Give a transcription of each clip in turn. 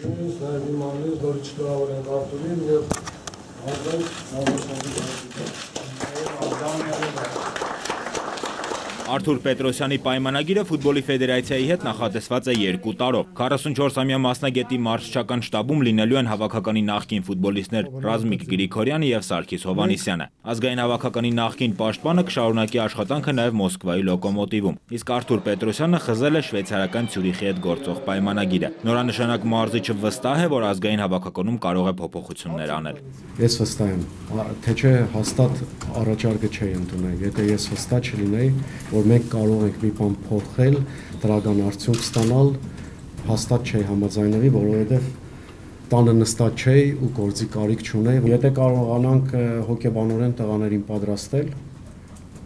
Նույնիսկ նաև իմ անունից նորից շնորհավորենք Արտուրին եւ ազգային հավասարի Արթուր Պետրոսյանի պայմանագիրը ֆուտբոլի ֆեդերացիայի հետ նախատեսված է 2 տարով։ 44-ամյա մասնագետի մարզչական շտաբում լինելու են հավաքականի նախկին ֆուտբոլիստներ Ռազմիկ Գրիգորյանը եւ Սարգիս Հովանիսյանը։ Ազգային հավաքականի նախկին պաշտպանը կշարունակի աշխատանքը նաեւ Մոսկվայի Լոկոմոտիվում։ Իսկ Արթուր Պետրոսյանը խզել է շվեյցարական Ցյուրիխի հետ գործող պայմանագիրը։ Նորանշանակ մարզիչը վստահ է, որ ազգային հավաքականում կարող է փոփոխություններ անել։ Ես վստահ եմ, թե չէ հաստատ առաջարկը չէի ընդունել։ Եթե ես վստահ չլինեի, որ մենք կարող ենք մի բան փոխել, դրական արդյունք ստանալ, հաստատ չէի համաձայնվի, որովհետև տանը նստած չէի ու գործի կարիք չունեի։ Եթե կարողանանք հոգեբանորեն տղաներին պատրաստել,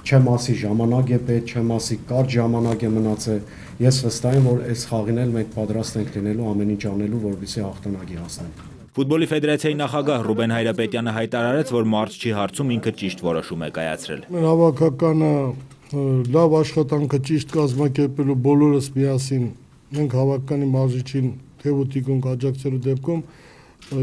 չեմ ասի ժամանակ է պետք, չեմ ասի կարճ ժամանակ է մնացել, ես վստահ եմ, որ այս խաղին էլ մենք պատրաստ ենք լինելու ամեն ինչ անելու, որպեսզի հաղթանակի հասնենք։ Ֆուտբոլի ֆեդերացիայի նախագահ Ռուբեն Հայրապետյանը հայտարարեց, որ մարզչի հարցում ինքը ճիշտ որոշում է կայացրել։ Մեր հավաքականը լավ աշխատանքը ճիշտ կազմակերպելու բոլորս միասին մենք հավաքականի մարզիչին թեւուտիկուն աջակցելու դեպքում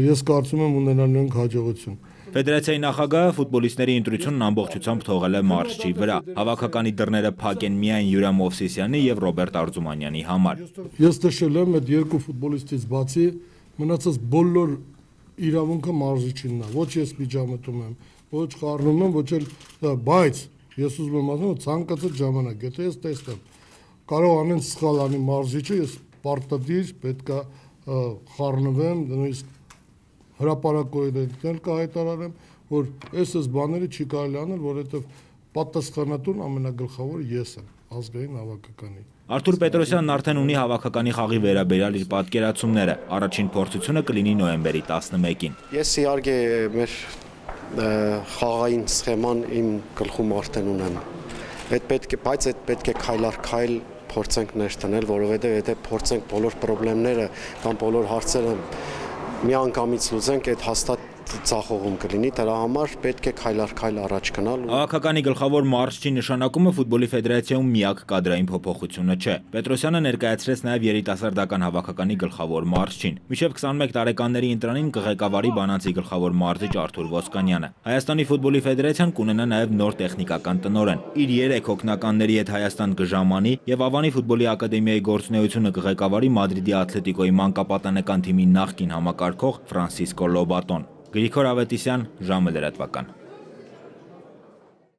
ես կարծում եմ ունենալու ենք հաջողություն։ Ֆեդերացիայի նախագահը ֆուտբոլիստների ընտրությունն ամբողջությամբ թողել է մարզչի վրա։ Հավաքականի դռները փակ են միայն Յուրամ Օվսիսյանի եւ Ռոբերտ Արձումանյանի համար։ Ես նշել եմ այդ երկու ֆուտբոլիստից բացի մնացած բոլոր իրավունքը մարզիչինն է։ Ոչ ես միջամտում եմ, ոչ խառնում եմ, ոչ էլ բայց Ես ուզում եմ ասել, ցանկացած ժամանակ, եթե ես տեսնեմ, կարող անեն սխալ անի մարզիչը, ես պարտադիր պետքա խառնվեմ, նույնիսկ հրաապարակորեն կհայտարարեմ, որ այս այս բաները չի կարելի անել, որովհետև պատասխանատուն ամենագլխավորը ես եմ ազգային հավաքականի։ Արթուր Պետրոսյանն արդեն ունի հավաքականի խաղի վերաբերյալ իր պատկերացումները։ Առաջին փորձությունը կլինի նոյեմբերի 11-ին։ Ես իհարկե մեր խաղային սխեման իմ գլխում արդեն ունեմ։ Այդ պետք է, բայց այդ պետք է քայլ առ քայլ փորձենք ներդնել, որովհետև եթե փորձենք բոլոր խնդիրները կամ բոլոր հարցերը միանգամից լուծենք, այդ հաստատ ցախողում կլինի, դրա համար պետք է քայլ առ քայլ առաջ գնալ։ Հավաքականի գլխավոր մարզչի նշանակումը ֆուտբոլի ֆեդերացիայում միակ կադրային փոփոխությունը չէ։ Պետրոսյանը ներկայացրեց նաև երիտասարդական հավաքականի գլխավոր մարզչին։ Մինչև 21 տարեկանների ընտրանին կղեկավարի բանանցի գլխավոր մարզիչ Արթուր Ոսկանյանը։ Հայաստանի ֆուտբոլի ֆեդերացիան կունենա նաև նոր տեխնիկական տնօրեն։ Իր 3 հոգնականների հետ Հայաստան կժամանի եւ Ավանի ֆուտբոլի ակադեմիայի գործունեությունը կղեկավարի Մադրիդի Ատլետիկոյի մանկապատանեկան թիմի նախկին համակարգող Ֆրանսիսկո Լոբատոն։ Գրիգոր Ավետիսյան, ժամը լրատվական։